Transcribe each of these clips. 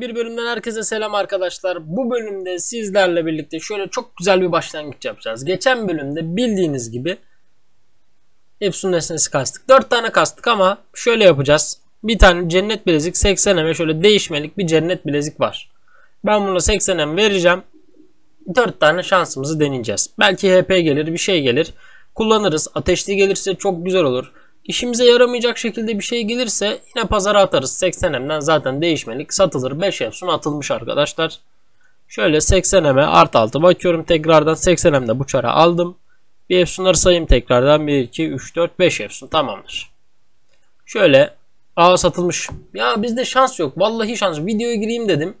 Bir bölümden herkese selam arkadaşlar. Bu bölümde sizlerle birlikte şöyle çok güzel bir başlangıç yapacağız. Geçen bölümde bildiğiniz gibi Epson nesnesi kastık. 4 tane kastık ama şöyle yapacağız. Bir tane cennet bilezik 80'e şöyle değişmelik bir cennet bilezik var. Ben bunu 80'e vereceğim. 4 tane şansımızı deneyeceğiz. Belki HP gelir bir şey gelir. Kullanırız. Ateşli gelirse çok güzel olur. İşimize yaramayacak şekilde bir şey gelirse yine pazara atarız. 80M'den zaten değişmelik satılır. 5 Epson atılmış arkadaşlar. Şöyle 80M'e art altı bakıyorum. Tekrardan 80M'de bu çara aldım. Bir Epson'ları sayayım tekrardan. 1, 2, 3, 4, 5 Epson tamamdır. Şöyle Aa satılmış. Ya bizde şans yok. Vallahi şans. Videoya gireyim dedim.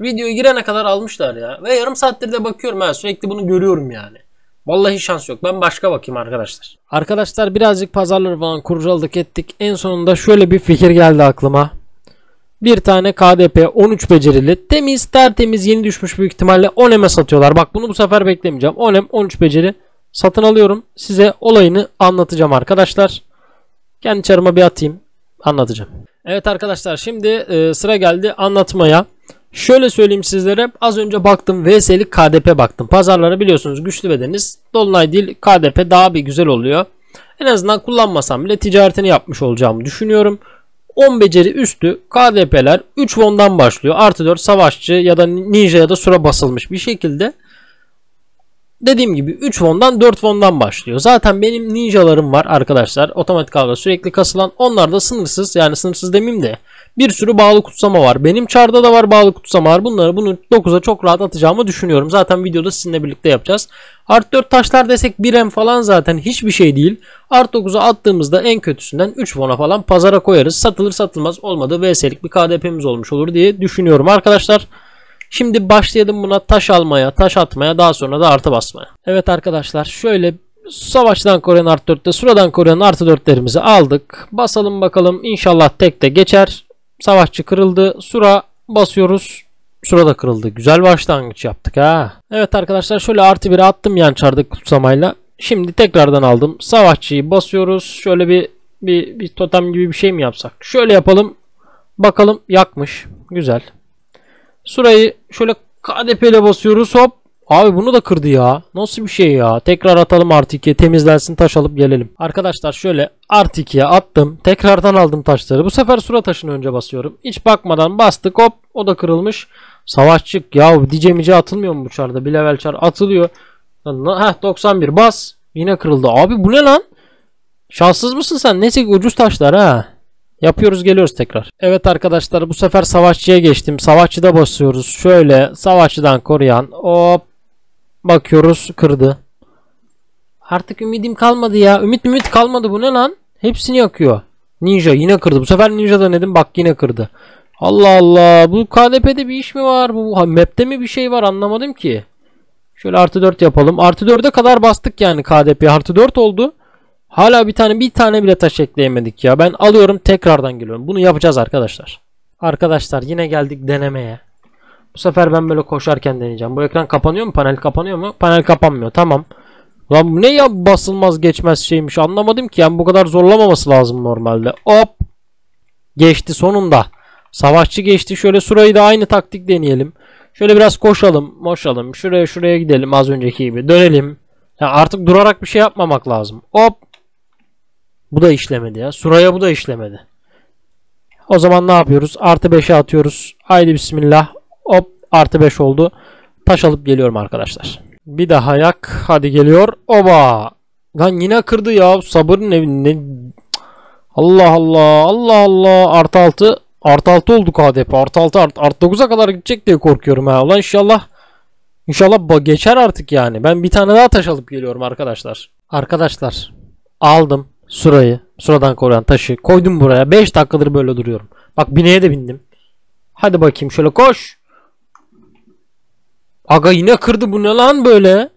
Videoya girene kadar almışlar ya. Ve yarım saattir de bakıyorum ha. Sürekli bunu görüyorum yani. Vallahi şans yok. Ben başka bakayım arkadaşlar. Arkadaşlar birazcık pazarları falan kurcaladık ettik. En sonunda şöyle bir fikir geldi aklıma. Bir tane KDP 13 becerili. Temiz tertemiz yeni düşmüş büyük ihtimalle 10 satıyorlar. Bak bunu bu sefer beklemeyeceğim. 10 13 beceri satın alıyorum. Size olayını anlatacağım arkadaşlar. Kendi çarıma bir atayım. Anlatacağım. Evet arkadaşlar şimdi e, sıra geldi anlatmaya. Şöyle söyleyeyim sizlere az önce baktım VS'lik KDP baktım. Pazarlara biliyorsunuz güçlü bedeniz. Dolunay değil KDP daha bir güzel oluyor. En azından kullanmasam bile ticaretini yapmış olacağımı düşünüyorum. 10 beceri üstü KDP'ler 3 won'dan başlıyor. Artı 4 savaşçı ya da ninja ya da sura basılmış bir şekilde. Dediğim gibi 3 won'dan 4 won'dan başlıyor. Zaten benim ninjalarım var arkadaşlar. Otomatik algı sürekli kasılan. Onlar da sınırsız yani sınırsız demeyeyim de bir sürü bağlı kutsama var. Benim çarda da var bağlı kutsama var. Bunları bunu 9'a çok rahat atacağımı düşünüyorum. Zaten videoda sizinle birlikte yapacağız. Art 4 taşlar desek 1M falan zaten hiçbir şey değil. Art 9'a attığımızda en kötüsünden 3 fona falan pazara koyarız. Satılır satılmaz olmadı VS'lik bir KDP'miz olmuş olur diye düşünüyorum arkadaşlar. Şimdi başlayalım buna taş almaya, taş atmaya, daha sonra da artı basmaya. Evet arkadaşlar şöyle savaştan koruyan artı 4'te, suradan koruyan artı 4'lerimizi aldık. Basalım bakalım inşallah tek de geçer. Savaşçı kırıldı. Sura basıyoruz. Sura da kırıldı. Güzel başlangıç yaptık ha. Evet arkadaşlar şöyle artı bir attım yan çardık kutsamayla. Şimdi tekrardan aldım. Savaşçıyı basıyoruz. Şöyle bir, bir, bir totem gibi bir şey mi yapsak? Şöyle yapalım. Bakalım yakmış. Güzel. Surayı şöyle KDP ile basıyoruz. Hop Abi bunu da kırdı ya. Nasıl bir şey ya? Tekrar atalım artı 2'ye temizlensin taş alıp gelelim. Arkadaşlar şöyle artı 2'ye attım. Tekrardan aldım taşları. Bu sefer sura taşını önce basıyorum. Hiç bakmadan bastık hop o da kırılmış. Savaşçık ya dicemici atılmıyor mu bu çarda? Bir level çar atılıyor. Heh 91 bas. Yine kırıldı. Abi bu ne lan? Şanssız mısın sen? Neyse ucuz taşlar ha. Yapıyoruz geliyoruz tekrar. Evet arkadaşlar bu sefer savaşçıya geçtim. Savaşçıda basıyoruz. Şöyle savaşçıdan koruyan. Hop Bakıyoruz kırdı. Artık ümidim kalmadı ya. Ümit ümit kalmadı bu ne lan? Hepsini yakıyor. Ninja yine kırdı. Bu sefer Ninja denedim bak yine kırdı. Allah Allah. Bu KDP'de bir iş mi var? Bu map'te mi bir şey var anlamadım ki. Şöyle artı 4 yapalım. Artı 4'e kadar bastık yani KDP. Artı 4 oldu. Hala bir tane bir tane bile taş ekleyemedik ya. Ben alıyorum tekrardan geliyorum. Bunu yapacağız arkadaşlar. Arkadaşlar yine geldik denemeye. Bu sefer ben böyle koşarken deneyeceğim. Bu ekran kapanıyor mu? Panel kapanıyor mu? Panel kapanmıyor. Tamam. Lan bu ne ya basılmaz geçmez şeymiş. Anlamadım ki. Yani bu kadar zorlamaması lazım normalde. Hop. Geçti sonunda. Savaşçı geçti. Şöyle surayı da aynı taktik deneyelim. Şöyle biraz koşalım. Koşalım. Şuraya şuraya gidelim az önceki gibi. Dönelim. Ya artık durarak bir şey yapmamak lazım. Hop. Bu da işlemedi ya. Suraya bu da işlemedi. O zaman ne yapıyoruz? Artı 5'e atıyoruz. Haydi bismillah. Hop artı 5 oldu. Taş alıp geliyorum arkadaşlar. Bir daha yak. Hadi geliyor. Oba. Lan yine kırdı ya. Sabırın evinde. Allah Allah. Allah Allah. Artı 6. Artı 6 oldu KDP. Artı 6 art, artı 9'a kadar gidecek diye korkuyorum ha. Ulan inşallah. İnşallah geçer artık yani. Ben bir tane daha taş alıp geliyorum arkadaşlar. Arkadaşlar. Aldım. Surayı. Suradan koruyan taşı. Koydum buraya. 5 dakikadır böyle duruyorum. Bak bineye de bindim. Hadi bakayım şöyle koş. Aga yine kırdı bu ne lan böyle?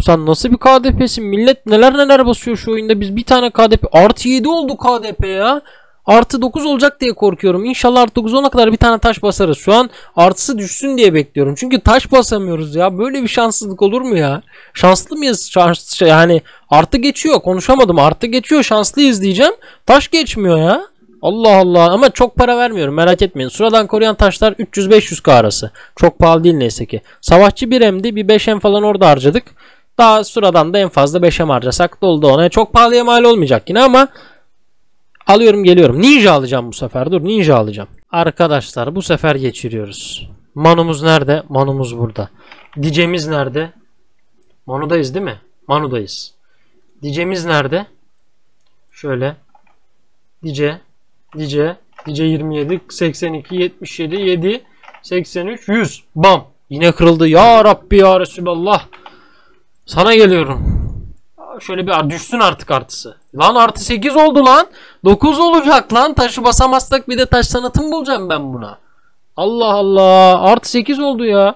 Sen nasıl bir KDP'sin? Millet neler neler basıyor şu oyunda. Biz bir tane KDP. Artı 7 oldu KDP ya. Artı 9 olacak diye korkuyorum. İnşallah artı 9 olana kadar bir tane taş basarız. Şu an artısı düşsün diye bekliyorum. Çünkü taş basamıyoruz ya. Böyle bir şanssızlık olur mu ya? Şanslı mıyız? Şans, yani artı geçiyor. Konuşamadım. Artı geçiyor. Şanslıyız diyeceğim. Taş geçmiyor ya. Allah Allah ama çok para vermiyorum merak etmeyin. Suradan koruyan taşlar 300-500k arası. Çok pahalı değil neyse ki. Savaşçı 1M'di bir 5M falan orada harcadık. Daha suradan da en fazla 5M harcasak doldu ona. Çok pahalıya mal olmayacak yine ama alıyorum geliyorum. Ninja alacağım bu sefer. Dur ninja alacağım. Arkadaşlar bu sefer geçiriyoruz. Manumuz nerede? Manumuz burada. Dicemiz nerede? Manu'dayız değil mi? Manu'dayız. Dicemiz nerede? Şöyle. Dice. Dice. Dice 27, 82, 77, 7, 83, 100. Bam. Yine kırıldı. Ya Rabbi ya Resulallah. Sana geliyorum. Şöyle bir düşsün artık artısı. Lan artı 8 oldu lan. 9 olacak lan. Taşı basamazsak bir de taş sanatım bulacağım ben buna. Allah Allah. Artı 8 oldu ya.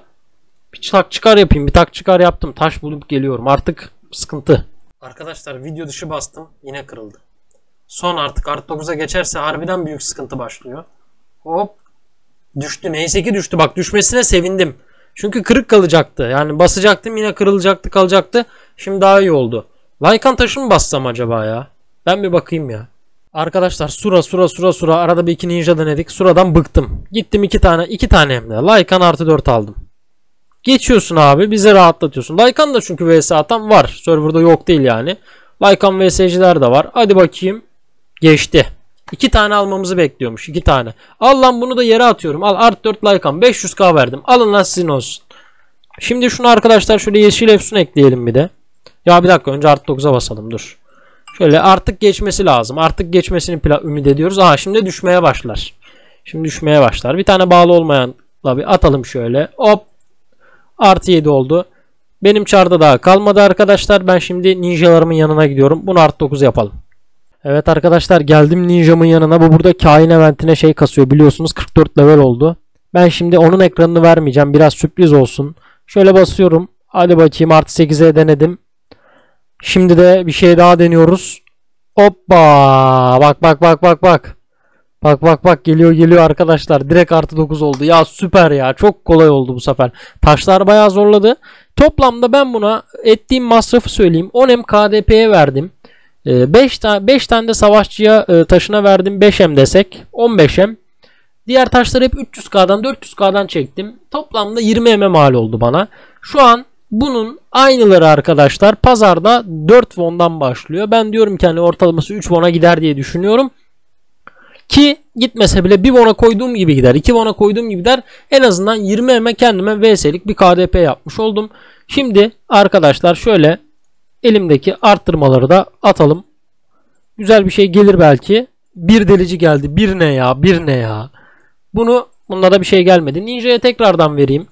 Bir tak çıkar yapayım. Bir tak çıkar yaptım. Taş bulup geliyorum. Artık sıkıntı. Arkadaşlar video dışı bastım. Yine kırıldı. Son artık artı 9'a geçerse harbiden büyük sıkıntı başlıyor. Hop. Düştü. Neyse ki düştü. Bak düşmesine sevindim. Çünkü kırık kalacaktı. Yani basacaktım yine kırılacaktı kalacaktı. Şimdi daha iyi oldu. Laykan taşı mı bassam acaba ya? Ben bir bakayım ya. Arkadaşlar sura sura sura sura arada bir iki ninja denedik. Suradan bıktım. Gittim iki tane iki tane hem de. Laykan artı 4 aldım. Geçiyorsun abi bize rahatlatıyorsun. Laykan da çünkü vs atan var. Serverda yok değil yani. Laykan vs'ciler de var. Hadi bakayım. Geçti. İki tane almamızı bekliyormuş. iki tane. Al lan bunu da yere atıyorum. Al art 4 Laykan. 500k verdim. Alın lan sizin olsun. Şimdi şunu arkadaşlar şöyle yeşil efsun ekleyelim bir de. Ya bir dakika önce art 9'a basalım dur. Şöyle artık geçmesi lazım. Artık geçmesini ümit ediyoruz. Aha şimdi düşmeye başlar. Şimdi düşmeye başlar. Bir tane bağlı olmayan bir atalım şöyle. Hop. Artı 7 oldu. Benim çarda daha kalmadı arkadaşlar. Ben şimdi ninjalarımın yanına gidiyorum. Bunu artı 9 yapalım. Evet arkadaşlar geldim ninjamın yanına. Bu burada kain eventine şey kasıyor biliyorsunuz 44 level oldu. Ben şimdi onun ekranını vermeyeceğim. Biraz sürpriz olsun. Şöyle basıyorum. Hadi bakayım artı 8'e denedim. Şimdi de bir şey daha deniyoruz. Hoppa. Bak bak bak bak bak. Bak bak bak geliyor geliyor arkadaşlar. Direkt artı 9 oldu. Ya süper ya. Çok kolay oldu bu sefer. Taşlar bayağı zorladı. Toplamda ben buna ettiğim masrafı söyleyeyim. 10M KDP'ye verdim. 5 tane 5 tane de savaşçıya e, taşına verdim 5M desek 15M. Diğer taşları hep 300K'dan 400K'dan çektim. Toplamda 20M mal oldu bana. Şu an bunun aynıları arkadaşlar pazarda 4 won'dan başlıyor. Ben diyorum ki hani ortalaması 3 won'a gider diye düşünüyorum. Ki gitmese bile 1 won'a koyduğum gibi gider. 2 won'a koyduğum gibi gider. En azından 20 eme kendime VS'lik bir KDP yapmış oldum. Şimdi arkadaşlar şöyle elimdeki arttırmaları da atalım. Güzel bir şey gelir belki. Bir delici geldi. Bir ne ya? Bir ne ya? Bunu bunda da bir şey gelmedi. Ninja'ya tekrardan vereyim.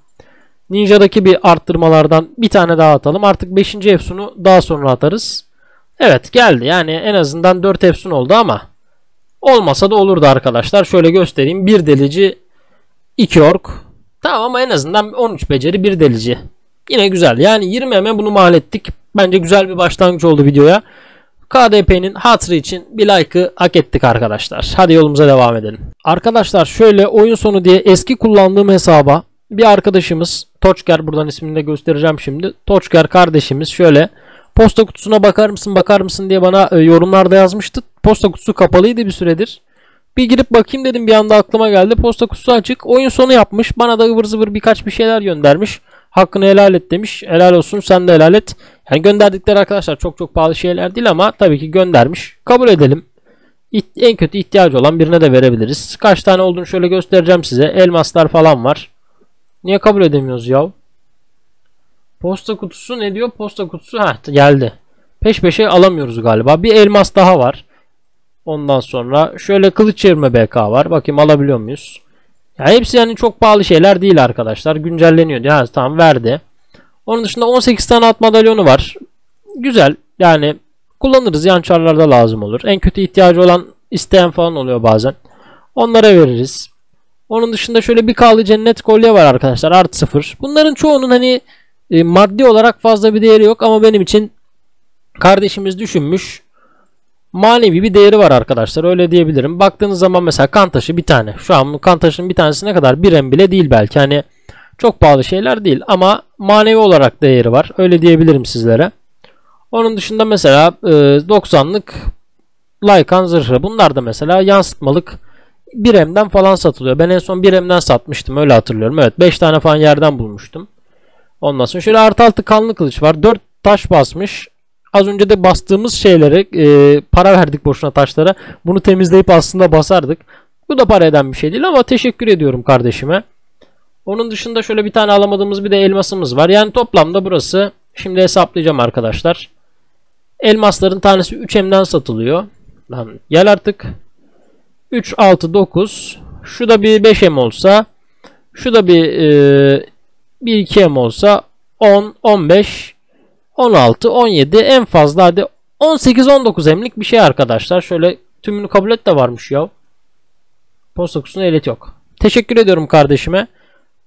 Ninja'daki bir arttırmalardan bir tane daha atalım. Artık 5. Efsun'u daha sonra atarız. Evet geldi. Yani en azından 4 Efsun oldu ama olmasa da olurdu arkadaşlar. Şöyle göstereyim. Bir delici 2 ork. Tamam ama en azından 13 beceri bir delici. Yine güzel. Yani 20 eme bunu mal ettik. Bence güzel bir başlangıç oldu videoya. KDP'nin hatırı için bir like'ı hak ettik arkadaşlar. Hadi yolumuza devam edelim. Arkadaşlar şöyle oyun sonu diye eski kullandığım hesaba bir arkadaşımız Toçker buradan ismini de göstereceğim şimdi. Toçker kardeşimiz şöyle posta kutusuna bakar mısın bakar mısın diye bana e, yorumlarda yazmıştı. Posta kutusu kapalıydı bir süredir. Bir girip bakayım dedim bir anda aklıma geldi. Posta kutusu açık. Oyun sonu yapmış. Bana da ıvır zıvır birkaç bir şeyler göndermiş. Hakkını helal et demiş. Helal olsun sen de helal et. Yani gönderdikleri arkadaşlar çok çok pahalı şeyler değil ama tabii ki göndermiş. Kabul edelim. En kötü ihtiyacı olan birine de verebiliriz. Kaç tane olduğunu şöyle göstereceğim size. Elmaslar falan var. Niye kabul edemiyoruz ya? Posta kutusu ne diyor? Posta kutusu ha geldi. Peş peşe alamıyoruz galiba. Bir elmas daha var. Ondan sonra şöyle kılıç çevirme BK var. Bakayım alabiliyor muyuz? Ya hepsi yani çok pahalı şeyler değil arkadaşlar. Güncelleniyor. Ya tamam verdi. Onun dışında 18 tane at madalyonu var. Güzel. Yani kullanırız. Yan çarlarda lazım olur. En kötü ihtiyacı olan isteyen falan oluyor bazen. Onlara veririz. Onun dışında şöyle bir kalı cennet kolye var arkadaşlar. Art 0. Bunların çoğunun hani e, maddi olarak fazla bir değeri yok ama benim için kardeşimiz düşünmüş. Manevi bir değeri var arkadaşlar. Öyle diyebilirim. Baktığınız zaman mesela kan taşı bir tane. Şu an kan taşının bir tanesi ne kadar? Bir em bile değil belki. Hani çok pahalı şeyler değil ama manevi olarak değeri var. Öyle diyebilirim sizlere. Onun dışında mesela 90'lık Lycan zırhı. Bunlar da mesela yansıtmalık 1M'den falan satılıyor. Ben en son 1M'den satmıştım öyle hatırlıyorum. Evet 5 tane falan yerden bulmuştum. Ondan sonra şöyle artı altı kanlı kılıç var. 4 taş basmış. Az önce de bastığımız şeyleri e, para verdik boşuna taşlara. Bunu temizleyip aslında basardık. Bu da para eden bir şey değil ama teşekkür ediyorum kardeşime. Onun dışında şöyle bir tane alamadığımız bir de elmasımız var. Yani toplamda burası şimdi hesaplayacağım arkadaşlar. Elmasların tanesi 3M'den satılıyor. Lan gel artık. 3, 6, 9. Şu da bir 5M olsa. Şu da bir e, bir 2M olsa 10, 15, 16, 17 en fazla hadi 18, 19 emlik bir şey arkadaşlar. Şöyle tümünü kabul et de varmış ya. Posta kutusuna elit yok. Teşekkür ediyorum kardeşime.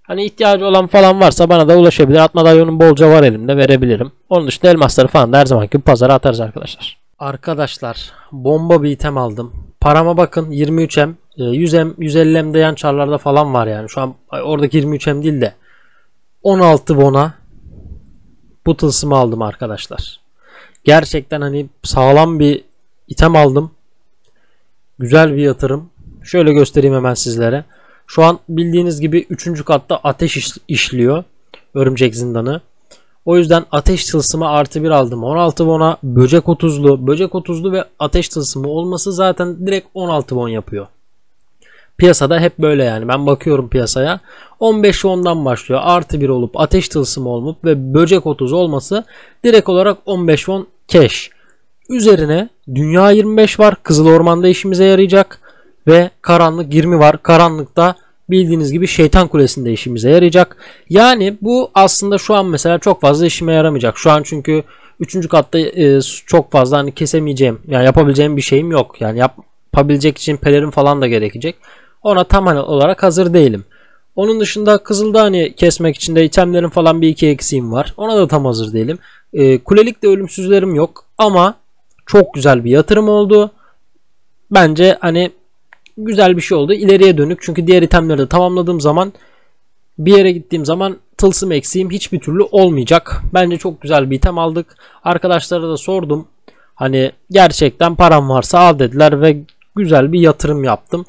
Hani ihtiyacı olan falan varsa bana da ulaşabilir. Atma dayonun bolca var elimde verebilirim. Onun dışında elmasları falan da her zaman gibi pazara atarız arkadaşlar. Arkadaşlar bomba bir item aldım. Parama bakın 23M. 100M 150M yan çarlarda falan var yani. Şu an oradaki 23M değil de 16 bona bu tılsımı aldım arkadaşlar. Gerçekten hani sağlam bir item aldım. Güzel bir yatırım. Şöyle göstereyim hemen sizlere. Şu an bildiğiniz gibi 3. katta ateş işliyor. Örümcek zindanı. O yüzden ateş tılsımı artı 1 aldım. 16 bona böcek 30'lu. Böcek 30'lu ve ateş tılsımı olması zaten direkt 16 bon yapıyor. Piyasada hep böyle yani. Ben bakıyorum piyasaya. 15 won'dan başlıyor. Artı 1 olup ateş tılsımı olup ve böcek 30 olması direkt olarak 15 won cash. Üzerine dünya 25 var. Kızıl Orman'da işimize yarayacak. Ve karanlık 20 var. Karanlıkta bildiğiniz gibi şeytan kulesinde işimize yarayacak. Yani bu aslında şu an mesela çok fazla işime yaramayacak. Şu an çünkü 3. katta e, çok fazla hani kesemeyeceğim yani yapabileceğim bir şeyim yok. Yani yapabilecek için pelerin falan da gerekecek. Ona tam olarak hazır değilim. Onun dışında Kızıl'da hani kesmek için de itemlerin falan bir iki eksiğim var. Ona da tam hazır değilim. E, kulelikte ölümsüzlerim yok ama çok güzel bir yatırım oldu. Bence hani güzel bir şey oldu. İleriye dönük çünkü diğer itemleri de tamamladığım zaman bir yere gittiğim zaman tılsım eksiğim hiçbir türlü olmayacak. Bence çok güzel bir item aldık. Arkadaşlara da sordum. Hani gerçekten param varsa al dediler ve güzel bir yatırım yaptım.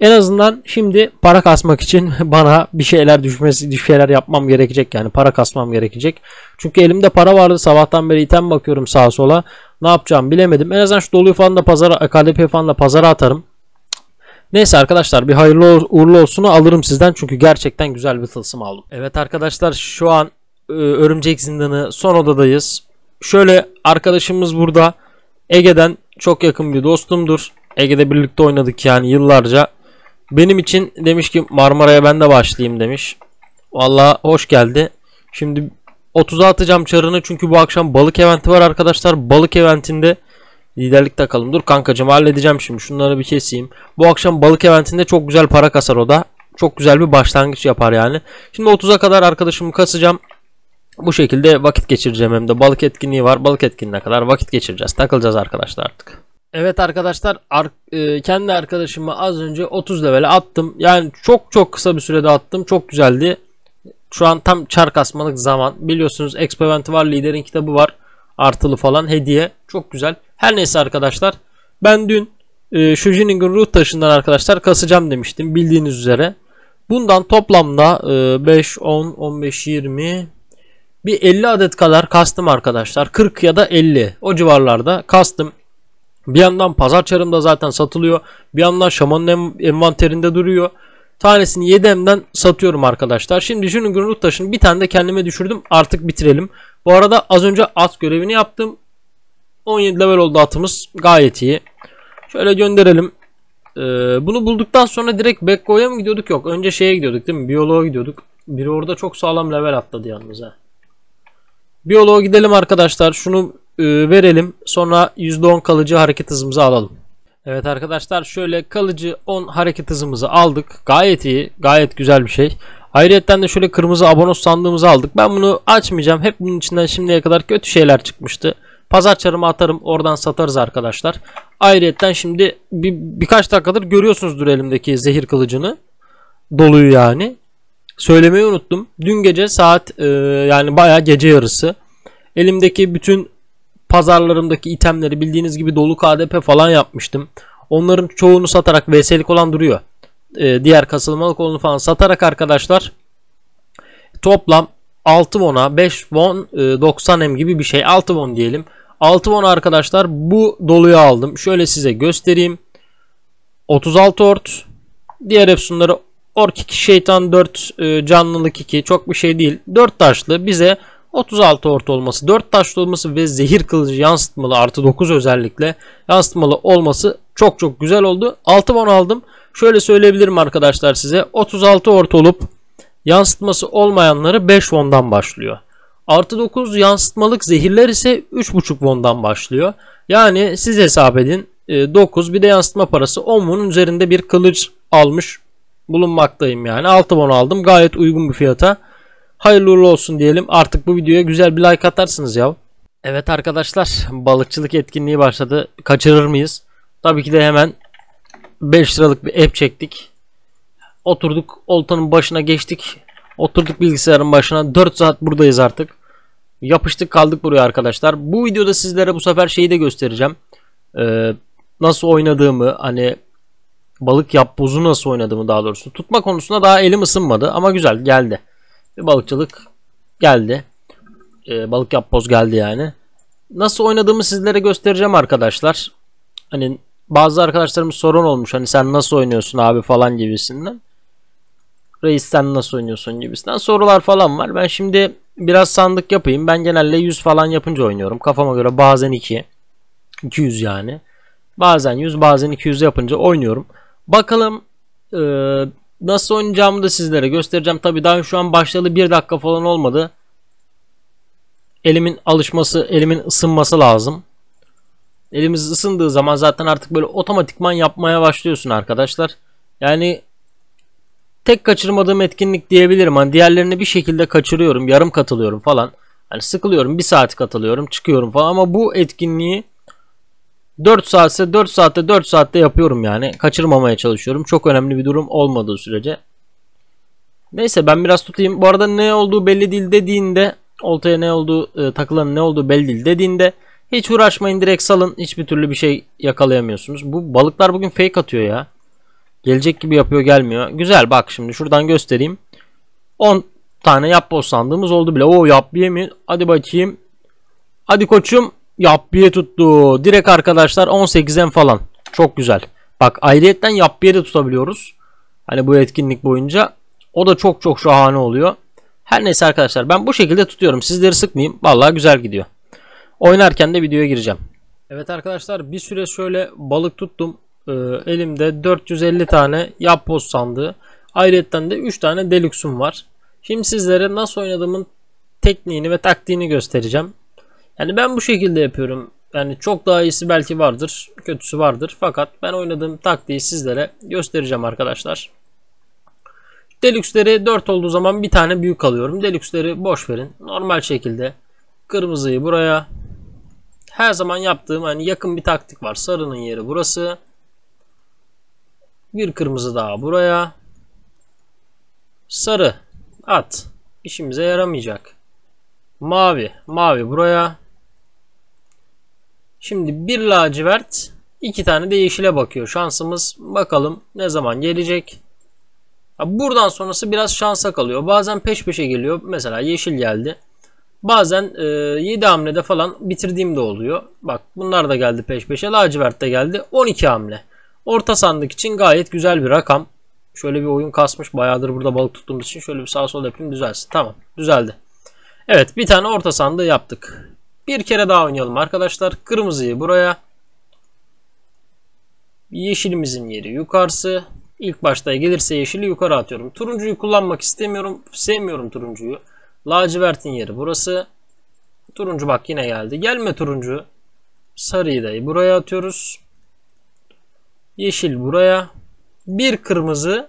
En azından şimdi para kasmak için bana bir şeyler düşmesi, bir şeyler yapmam gerekecek yani para kasmam gerekecek. Çünkü elimde para vardı sabahtan beri item bakıyorum sağa sola. Ne yapacağım bilemedim. En azından şu doluyu falan da pazara, KDP falan da pazara atarım. Neyse arkadaşlar bir hayırlı uğurlu olsunu alırım sizden çünkü gerçekten güzel bir tılsım aldım. Evet arkadaşlar şu an e, Örümcek Zindanı son odadayız. Şöyle arkadaşımız burada Ege'den çok yakın bir dostumdur. Ege'de birlikte oynadık yani yıllarca. Benim için demiş ki Marmara'ya ben de başlayayım demiş. Valla hoş geldi. Şimdi 30'a atacağım çarını çünkü bu akşam balık eventi var arkadaşlar. Balık eventinde liderlik takalım. Dur kankacım halledeceğim şimdi. Şunları bir keseyim. Bu akşam balık eventinde çok güzel para kasar o da. Çok güzel bir başlangıç yapar yani. Şimdi 30'a kadar arkadaşımı kasacağım. Bu şekilde vakit geçireceğim hem de balık etkinliği var. Balık etkinliğine kadar vakit geçireceğiz. Takılacağız arkadaşlar artık. Evet arkadaşlar ar e, kendi arkadaşımı az önce 30 levele attım. Yani çok çok kısa bir sürede attım. Çok güzeldi. Şu an tam çar kasmalık zaman. Biliyorsunuz Expo var. Liderin kitabı var. Artılı falan hediye. Çok güzel. Her neyse arkadaşlar. Ben dün e, Shujining'in ruh taşından arkadaşlar kasacağım demiştim. Bildiğiniz üzere. Bundan toplamda e, 5, 10, 15, 20 bir 50 adet kadar kastım arkadaşlar. 40 ya da 50 o civarlarda kastım. Bir yandan pazar çarımda zaten satılıyor. Bir yandan şamanın envanterinde duruyor. Tanesini 7M'den satıyorum arkadaşlar. Şimdi şunun gurur taşını bir tane de kendime düşürdüm. Artık bitirelim. Bu arada az önce at görevini yaptım. 17 level oldu atımız. Gayet iyi. Şöyle gönderelim. Ee, bunu bulduktan sonra direkt Bekko'ya mı gidiyorduk? Yok. Önce şeye gidiyorduk değil mi? Biyoloğa gidiyorduk. Biri orada çok sağlam level atladı yalnız ha. Biyoloğa gidelim arkadaşlar. Şunu e, verelim. Sonra %10 kalıcı hareket hızımızı alalım. Evet arkadaşlar şöyle kalıcı 10 hareket hızımızı aldık. Gayet iyi. Gayet güzel bir şey. Ayrıca de şöyle kırmızı abonos sandığımızı aldık. Ben bunu açmayacağım. Hep bunun içinden şimdiye kadar kötü şeyler çıkmıştı. Pazar çarımı atarım. Oradan satarız arkadaşlar. Ayrıca şimdi bir, birkaç dakikadır görüyorsunuzdur elimdeki zehir kılıcını. Doluyu yani. Söylemeyi unuttum. Dün gece saat e, yani baya gece yarısı. Elimdeki bütün pazarlarımdaki itemleri bildiğiniz gibi dolu KDP falan yapmıştım. Onların çoğunu satarak VS'lik olan duruyor. Ee, diğer kasılmalık olanı falan satarak arkadaşlar toplam 6 won'a 5 won e, 90 m gibi bir şey 6 won diyelim. 6 won arkadaşlar bu doluyu aldım. Şöyle size göstereyim. 36 ort. Diğer efsunları ork 2 şeytan 4 e, canlılık 2 çok bir şey değil. 4 taşlı bize 36 ort olması 4 taşlı olması ve zehir kılıcı yansıtmalı artı 9 özellikle yansıtmalı olması çok çok güzel oldu. 6 won aldım. Şöyle söyleyebilirim arkadaşlar size 36 ort olup yansıtması olmayanları 5 won'dan başlıyor. Artı 9 yansıtmalık zehirler ise 3.5 won'dan başlıyor. Yani siz hesap edin 9 e, bir de yansıtma parası 10 won üzerinde bir kılıç almış bulunmaktayım yani. 6 won aldım gayet uygun bir fiyata. Hayırlı uğurlu olsun diyelim. Artık bu videoya güzel bir like atarsınız ya. Evet arkadaşlar balıkçılık etkinliği başladı. Kaçırır mıyız? Tabii ki de hemen 5 liralık bir app çektik. Oturduk oltanın başına geçtik. Oturduk bilgisayarın başına 4 saat buradayız artık. Yapıştık kaldık buraya arkadaşlar. Bu videoda sizlere bu sefer şeyi de göstereceğim. Ee, nasıl oynadığımı hani balık yapbozu nasıl oynadığımı daha doğrusu. Tutma konusunda daha elim ısınmadı ama güzel geldi. Bir balıkçılık geldi. Ee, balık yapboz geldi yani. Nasıl oynadığımı sizlere göstereceğim arkadaşlar. Hani bazı arkadaşlarımız sorun olmuş. Hani sen nasıl oynuyorsun abi falan gibisinden. Reis sen nasıl oynuyorsun gibisinden sorular falan var. Ben şimdi biraz sandık yapayım. Ben genelde 100 falan yapınca oynuyorum. Kafama göre bazen 2. 200 yani. Bazen 100 bazen 200 yapınca oynuyorum. Bakalım e, nasıl oynayacağımı da sizlere göstereceğim. Tabi daha şu an başladı 1 dakika falan olmadı. Elimin alışması, elimin ısınması lazım. Elimiz ısındığı zaman zaten artık böyle otomatikman yapmaya başlıyorsun arkadaşlar. Yani tek kaçırmadığım etkinlik diyebilirim. Hani diğerlerini bir şekilde kaçırıyorum. Yarım katılıyorum falan. Hani sıkılıyorum. Bir saat katılıyorum. Çıkıyorum falan. Ama bu etkinliği 4 saatse 4 saatte 4 saatte yapıyorum yani. Kaçırmamaya çalışıyorum. Çok önemli bir durum olmadığı sürece. Neyse ben biraz tutayım. Bu arada ne olduğu belli değil dediğinde oltaya ne olduğu e, takılan ne olduğu belli değil dediğinde hiç uğraşmayın direkt salın. Hiçbir türlü bir şey yakalayamıyorsunuz. Bu balıklar bugün fake atıyor ya. Gelecek gibi yapıyor gelmiyor. Güzel bak şimdi şuradan göstereyim. 10 tane yapboz sandığımız oldu bile. Oo yapbiye mi? Hadi bakayım. Hadi koçum. Yapbiye tuttu. Direkt arkadaşlar 18'en falan. Çok güzel. Bak ayrıyetten yapbiye de tutabiliyoruz. Hani bu etkinlik boyunca. O da çok çok şahane oluyor. Her neyse arkadaşlar ben bu şekilde tutuyorum. Sizleri sıkmayayım. Vallahi güzel gidiyor. Oynarken de videoya gireceğim. Evet arkadaşlar bir süre şöyle balık tuttum. Ee, elimde 450 tane yapboz sandığı. Ayrıca de 3 tane deluxe'um var. Şimdi sizlere nasıl oynadığımın tekniğini ve taktiğini göstereceğim. Yani ben bu şekilde yapıyorum. Yani çok daha iyisi belki vardır. Kötüsü vardır. Fakat ben oynadığım taktiği sizlere göstereceğim arkadaşlar. Deluxe'leri 4 olduğu zaman bir tane büyük alıyorum. Deluxe'leri boş verin. Normal şekilde kırmızıyı buraya. Her zaman yaptığım hani yakın bir taktik var. Sarının yeri burası. Bir kırmızı daha buraya. Sarı at. İşimize yaramayacak. Mavi. Mavi buraya. Şimdi bir lacivert iki tane de yeşile bakıyor. Şansımız bakalım ne zaman gelecek. Buradan sonrası biraz şansa kalıyor. Bazen peş peşe geliyor. Mesela yeşil geldi. Bazen e, 7 hamlede falan bitirdiğim de oluyor. Bak bunlar da geldi peş peşe. Lacivert de geldi. 12 hamle. Orta sandık için gayet güzel bir rakam. Şöyle bir oyun kasmış. Bayağıdır burada balık tuttuğumuz için şöyle bir sağ sol yapayım düzelsin. Tamam düzeldi. Evet bir tane orta sandığı yaptık. Bir kere daha oynayalım arkadaşlar. Kırmızıyı buraya. Yeşilimizin yeri yukarısı. İlk başta gelirse yeşili yukarı atıyorum. Turuncuyu kullanmak istemiyorum. Sevmiyorum turuncuyu. Lacivertin yeri burası. Turuncu bak yine geldi. Gelme turuncu. Sarıyı da buraya atıyoruz. Yeşil buraya. Bir kırmızı.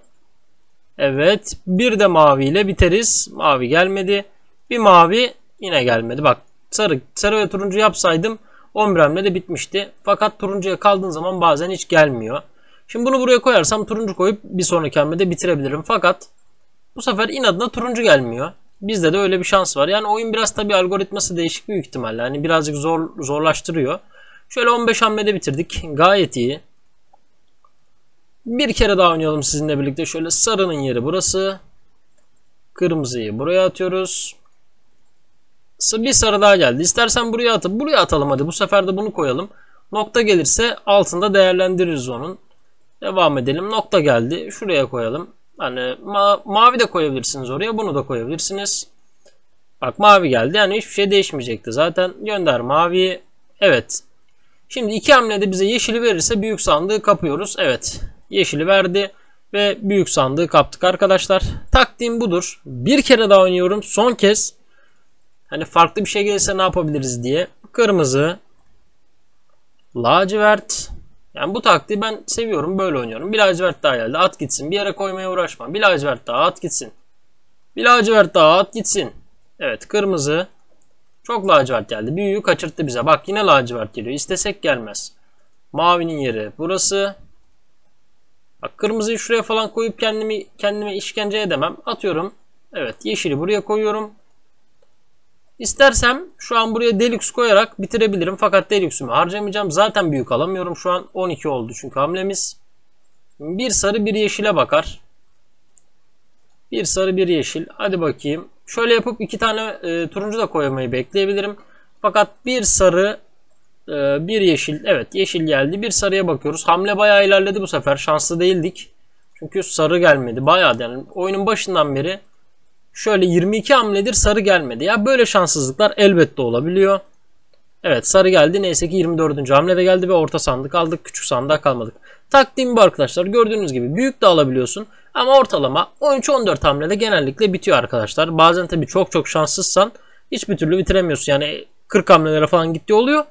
Evet. Bir de mavi ile biteriz. Mavi gelmedi. Bir mavi yine gelmedi. Bak sarı, sarı ve turuncu yapsaydım 11 hamle de bitmişti. Fakat turuncuya kaldığın zaman bazen hiç gelmiyor. Şimdi bunu buraya koyarsam turuncu koyup bir sonraki hamlede bitirebilirim. Fakat bu sefer inadına turuncu gelmiyor. Bizde de öyle bir şans var. Yani oyun biraz tabii algoritması değişik büyük ihtimalle. Hani birazcık zor zorlaştırıyor. Şöyle 15 hamlede bitirdik. Gayet iyi. Bir kere daha oynayalım sizinle birlikte. Şöyle sarının yeri burası. Kırmızıyı buraya atıyoruz. Bir sarı daha geldi. İstersen buraya atıp buraya atalım hadi. Bu sefer de bunu koyalım. Nokta gelirse altında değerlendiririz onun. Devam edelim. Nokta geldi. Şuraya koyalım. Hani ma mavi de koyabilirsiniz oraya. Bunu da koyabilirsiniz. Bak mavi geldi. Yani hiçbir şey değişmeyecekti. Zaten gönder maviyi. Evet. Şimdi iki hamlede bize yeşili verirse büyük sandığı kapıyoruz. Evet. Yeşili verdi. Ve büyük sandığı kaptık arkadaşlar. Taktiğim budur. Bir kere daha oynuyorum. Son kez. Hani farklı bir şey gelirse ne yapabiliriz diye. Kırmızı. Lacivert. Yani bu taktiği ben seviyorum. Böyle oynuyorum. Bir lacivert daha geldi. At gitsin. Bir yere koymaya uğraşma. Bir lacivert daha at gitsin. Bir lacivert daha at gitsin. Evet kırmızı. Çok lacivert geldi. Büyüğü kaçırttı bize. Bak yine lacivert geliyor. İstesek gelmez. Mavinin yeri burası. Bak kırmızıyı şuraya falan koyup kendimi kendime işkence edemem. Atıyorum. Evet yeşili buraya koyuyorum. İstersem şu an buraya deluxe koyarak bitirebilirim. Fakat deluxe'ümü harcamayacağım. Zaten büyük alamıyorum şu an. 12 oldu çünkü hamlemiz. Bir sarı bir yeşile bakar. Bir sarı bir yeşil. Hadi bakayım. Şöyle yapıp iki tane e, turuncu da koymayı bekleyebilirim. Fakat bir sarı e, bir yeşil. Evet yeşil geldi. Bir sarıya bakıyoruz. Hamle bayağı ilerledi bu sefer. Şanslı değildik. Çünkü sarı gelmedi. Bayağı yani oyunun başından beri Şöyle 22 hamledir sarı gelmedi. Ya böyle şanssızlıklar elbette olabiliyor. Evet sarı geldi. Neyse ki 24. hamlede geldi ve orta sandık aldık. Küçük sandığa kalmadık. Taktiğim bu arkadaşlar. Gördüğünüz gibi büyük de alabiliyorsun. Ama ortalama 13-14 hamlede genellikle bitiyor arkadaşlar. Bazen tabii çok çok şanssızsan hiçbir türlü bitiremiyorsun. Yani 40 hamlelere falan gitti oluyor.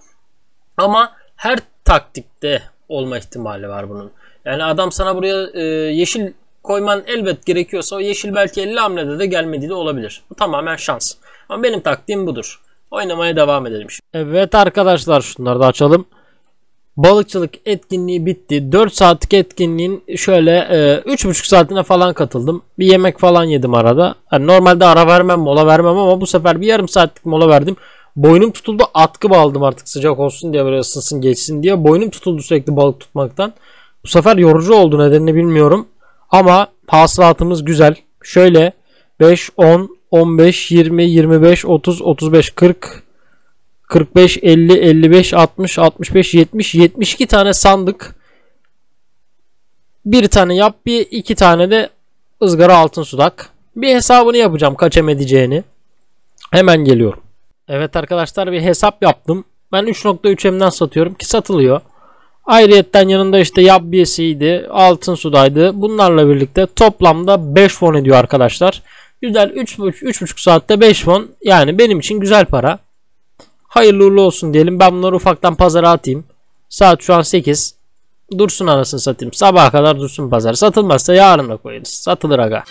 Ama her taktikte olma ihtimali var bunun. Yani adam sana buraya e, yeşil koyman elbet gerekiyorsa o yeşil belki 50 hamlede de gelmediği de olabilir. Bu tamamen şans. Ama benim taktiğim budur. Oynamaya devam edelim şimdi. Evet arkadaşlar şunları da açalım. Balıkçılık etkinliği bitti. 4 saatlik etkinliğin şöyle e, 3,5 saatine falan katıldım. Bir yemek falan yedim arada. Yani normalde ara vermem mola vermem ama bu sefer bir yarım saatlik mola verdim. Boynum tutuldu atkı aldım artık sıcak olsun diye böyle ısınsın geçsin diye. Boynum tutuldu sürekli balık tutmaktan. Bu sefer yorucu oldu nedenini bilmiyorum. Ama hasılatımız güzel. Şöyle 5, 10, 15, 20, 25, 30, 35, 40, 45, 50, 55, 60, 65, 70, 72 tane sandık. Bir tane yap, bir iki tane de ızgara altın sudak. Bir hesabını yapacağım kaç edeceğini. Hemen geliyorum. Evet arkadaşlar bir hesap yaptım. Ben 3.3M'den satıyorum ki satılıyor. Ayrıyetten yanında işte yabbiyesiydi, altın sudaydı. Bunlarla birlikte toplamda 5 fon ediyor arkadaşlar. Güzel 3,5 saatte 5 fon. Yani benim için güzel para. Hayırlı uğurlu olsun diyelim. Ben bunları ufaktan pazara atayım. Saat şu an 8. Dursun anasını satayım. Sabaha kadar dursun pazar. Satılmazsa yarın da koyarız. Satılır aga.